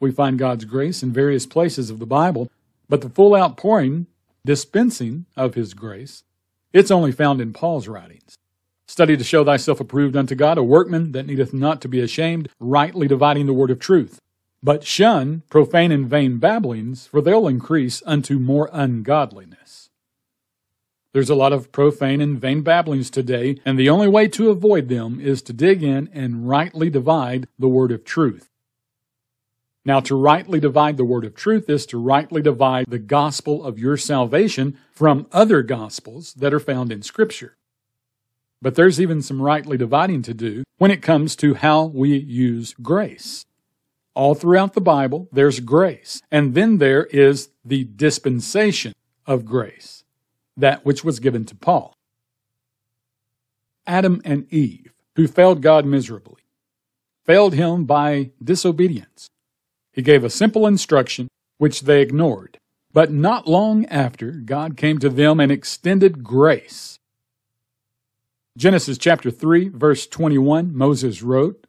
We find God's grace in various places of the Bible, but the full outpouring, dispensing of His grace, it's only found in Paul's writings. Study to show thyself approved unto God, a workman that needeth not to be ashamed, rightly dividing the word of truth. But shun profane and vain babblings, for they'll increase unto more ungodliness. There's a lot of profane and vain babblings today, and the only way to avoid them is to dig in and rightly divide the word of truth. Now, to rightly divide the word of truth is to rightly divide the gospel of your salvation from other gospels that are found in Scripture. But there's even some rightly dividing to do when it comes to how we use grace. All throughout the Bible, there's grace. And then there is the dispensation of grace, that which was given to Paul. Adam and Eve, who failed God miserably, failed him by disobedience. He gave a simple instruction, which they ignored. But not long after, God came to them and extended grace Genesis chapter 3, verse 21, Moses wrote,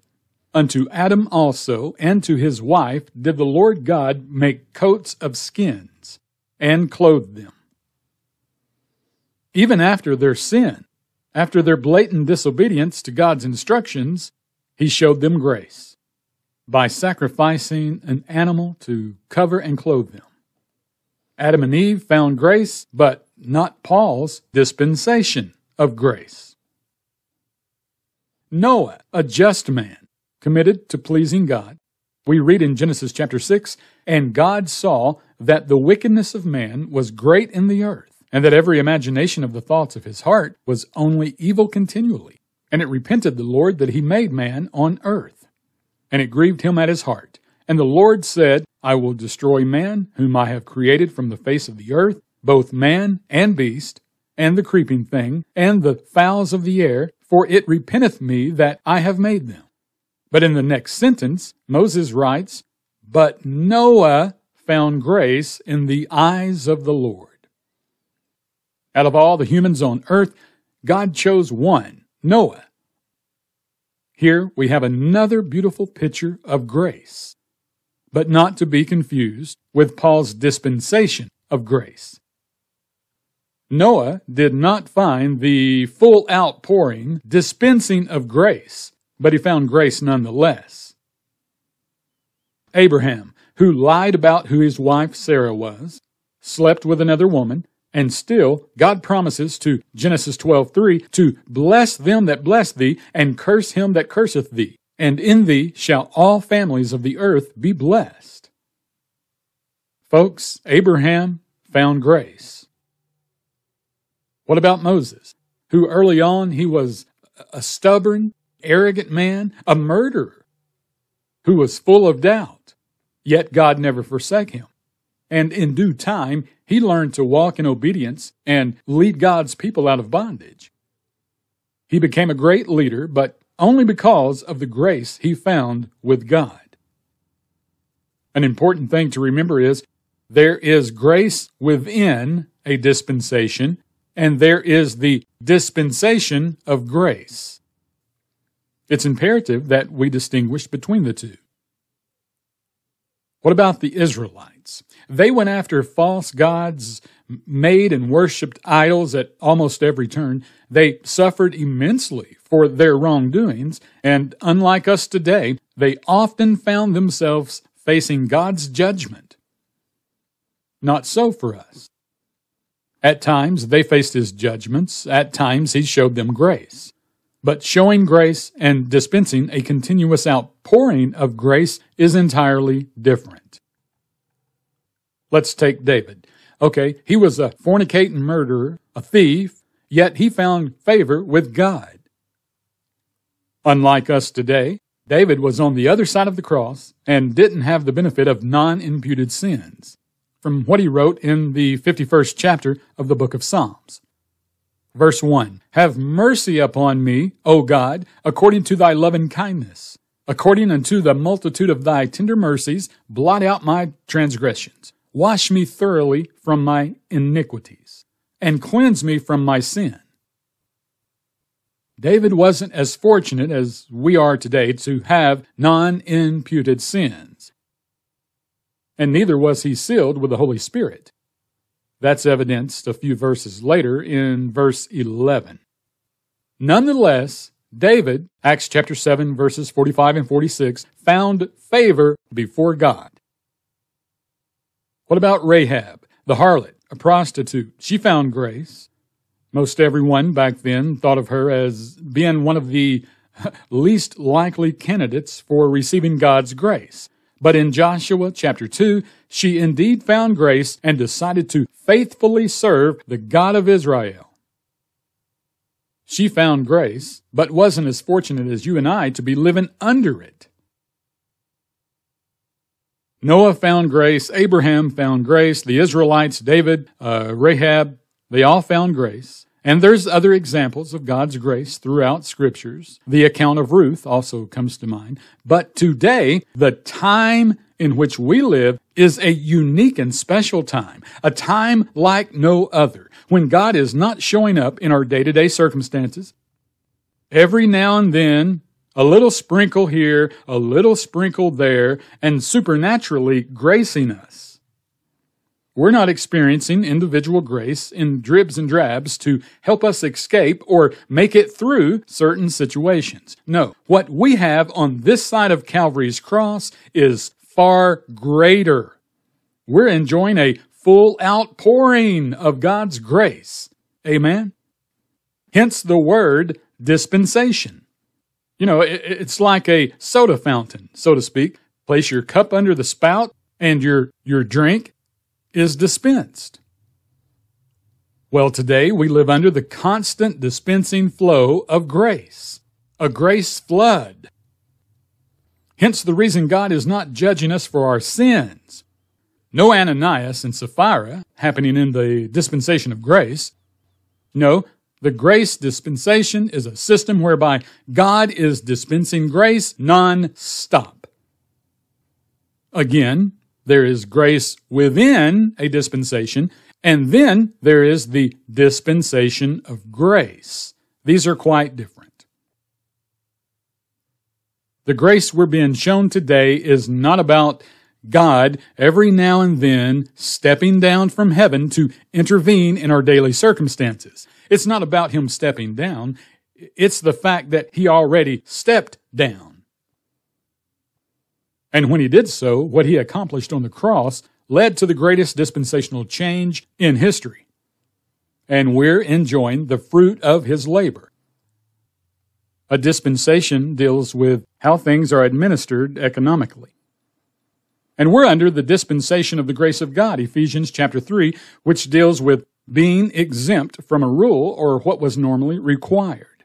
Unto Adam also and to his wife did the Lord God make coats of skins and clothe them. Even after their sin, after their blatant disobedience to God's instructions, he showed them grace by sacrificing an animal to cover and clothe them. Adam and Eve found grace, but not Paul's dispensation of grace. Noah, a just man, committed to pleasing God. We read in Genesis chapter 6 And God saw that the wickedness of man was great in the earth, and that every imagination of the thoughts of his heart was only evil continually. And it repented the Lord that he made man on earth. And it grieved him at his heart. And the Lord said, I will destroy man, whom I have created from the face of the earth, both man and beast, and the creeping thing, and the fowls of the air, for it repenteth me that I have made them. But in the next sentence, Moses writes, But Noah found grace in the eyes of the Lord. Out of all the humans on earth, God chose one, Noah. Here we have another beautiful picture of grace, but not to be confused with Paul's dispensation of grace. Noah did not find the full outpouring, dispensing of grace, but he found grace nonetheless. Abraham, who lied about who his wife Sarah was, slept with another woman, and still God promises to Genesis 12:3 to bless them that bless thee and curse him that curseth thee, and in thee shall all families of the earth be blessed. Folks, Abraham found grace. What about Moses, who early on he was a stubborn, arrogant man, a murderer, who was full of doubt, yet God never forsake him. And in due time, he learned to walk in obedience and lead God's people out of bondage. He became a great leader, but only because of the grace he found with God. An important thing to remember is there is grace within a dispensation and there is the dispensation of grace. It's imperative that we distinguish between the two. What about the Israelites? They went after false gods, made and worshiped idols at almost every turn. They suffered immensely for their wrongdoings, and unlike us today, they often found themselves facing God's judgment. Not so for us. At times they faced his judgments, at times he showed them grace. But showing grace and dispensing a continuous outpouring of grace is entirely different. Let's take David. Okay, he was a fornicating murderer, a thief, yet he found favor with God. Unlike us today, David was on the other side of the cross and didn't have the benefit of non imputed sins from what he wrote in the 51st chapter of the book of Psalms. Verse 1 Have mercy upon me, O God, according to thy loving kindness. According unto the multitude of thy tender mercies, blot out my transgressions. Wash me thoroughly from my iniquities, and cleanse me from my sin. David wasn't as fortunate as we are today to have non imputed sins. and neither was he sealed with the Holy Spirit. That's evidenced a few verses later in verse 11. Nonetheless, David, Acts chapter 7, verses 45 and 46, found favor before God. What about Rahab, the harlot, a prostitute? She found grace. Most everyone back then thought of her as being one of the least likely candidates for receiving God's grace. But in Joshua chapter 2, she indeed found grace and decided to faithfully serve the God of Israel. She found grace, but wasn't as fortunate as you and I to be living under it. Noah found grace, Abraham found grace, the Israelites, David, uh, Rahab, they all found grace. And there's other examples of God's grace throughout scriptures. The account of Ruth also comes to mind. But today, the time in which we live is a unique and special time, a time like no other, when God is not showing up in our day to day circumstances. Every now and then, a little sprinkle here, a little sprinkle there, and supernaturally gracing us. We're not experiencing individual grace in dribs and drabs to help us escape or make it through certain situations. No, what we have on this side of Calvary's cross is far greater. We're enjoying a full outpouring of God's grace. Amen? Hence the word dispensation. You know, it's like a soda fountain, so to speak. Place your cup under the spout and your, your drink is dispensed. Well, today we live under the constant dispensing flow of grace, a grace flood. Hence the reason God is not judging us for our sins. No Ananias and Sapphira happening in the dispensation of grace. No, the grace dispensation is a system whereby God is dispensing grace non-stop. Again, there is grace within a dispensation, and then there is the dispensation of grace. These are quite different. The grace we're being shown today is not about God every now and then stepping down from heaven to intervene in our daily circumstances. It's not about Him stepping down. It's the fact that He already stepped down. And when he did so, what he accomplished on the cross led to the greatest dispensational change in history. And we're enjoying the fruit of his labor. A dispensation deals with how things are administered economically. And we're under the dispensation of the grace of God, Ephesians chapter 3, which deals with being exempt from a rule or what was normally required.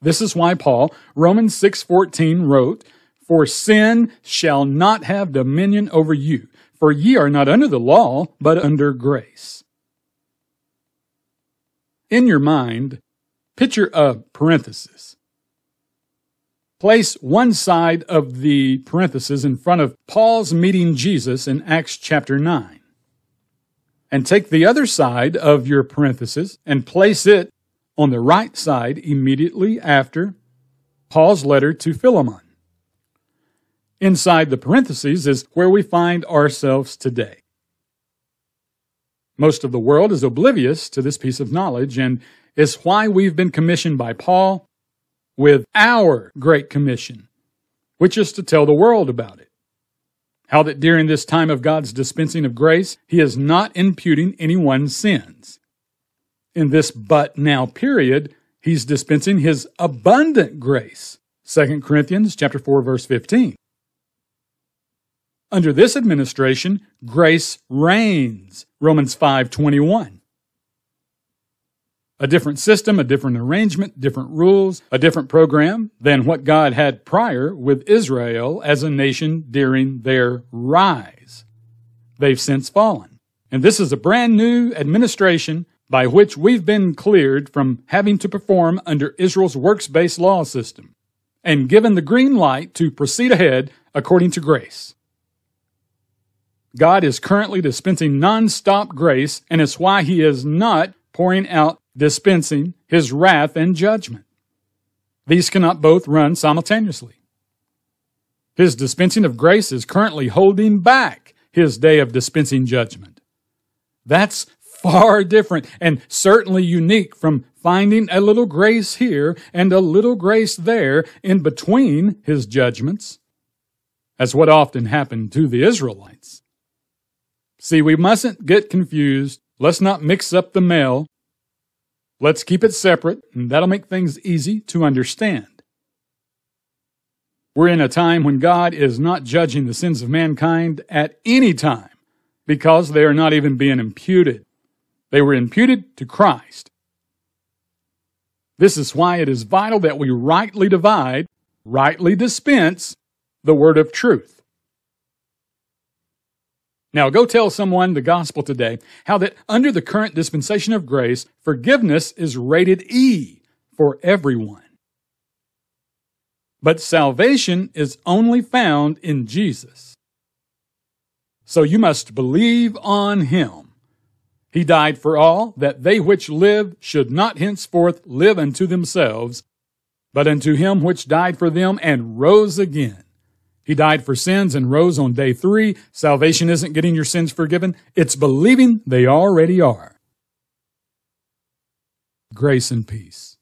This is why Paul, Romans 6:14 wrote, for sin shall not have dominion over you, for ye are not under the law, but under grace. In your mind, picture a parenthesis. Place one side of the parenthesis in front of Paul's meeting Jesus in Acts chapter 9. And take the other side of your parenthesis and place it on the right side immediately after Paul's letter to Philemon. Inside the parentheses is where we find ourselves today. Most of the world is oblivious to this piece of knowledge and is why we've been commissioned by Paul with our Great Commission, which is to tell the world about it. How that during this time of God's dispensing of grace, He is not imputing anyone's sins. In this but now period, He's dispensing His abundant grace. 2 Corinthians chapter 4 verse 15. Under this administration, grace reigns. Romans 5:21. A different system, a different arrangement, different rules, a different program than what God had prior with Israel as a nation during their rise. They've since fallen. And this is a brand new administration by which we've been cleared from having to perform under Israel's works based law system and given the green light to proceed ahead according to grace. God is currently dispensing non stop grace, and it's why He is not pouring out dispensing His wrath and judgment. These cannot both run simultaneously. His dispensing of grace is currently holding back his day of dispensing judgment. That's far different and certainly unique from finding a little grace here and a little grace there in between his judgments. as what often happened to the Israelites. See, we mustn't get confused. Let's not mix up the mail. Let's keep it separate, and that'll make things easy to understand. We're in a time when God is not judging the sins of mankind at any time because they are not even being imputed. They were imputed to Christ. This is why it is vital that we rightly divide, rightly dispense the word of truth. Now, go tell someone the gospel today how that under the current dispensation of grace, forgiveness is rated E for everyone. But salvation is only found in Jesus. So you must believe on him. He died for all, that they which live should not henceforth live unto themselves, but unto him which died for them and rose again. He died for sins and rose on day three. Salvation isn't getting your sins forgiven, it's believing they already are. Grace and peace.